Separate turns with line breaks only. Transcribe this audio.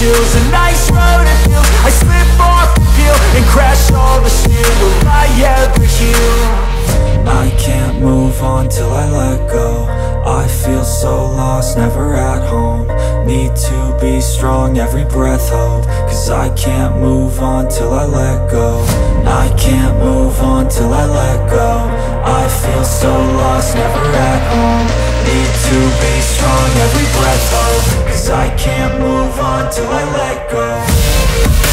chills A nice road it feels I slip off the peel And crash all the steel Will I ever heal? I can't move on till I let go. I feel so lost, never at home. Need to be strong, every breath hold. Cause I can't move on till I let go. I can't move on till I let go. I feel so lost, never at home Until I let go